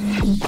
Ugh.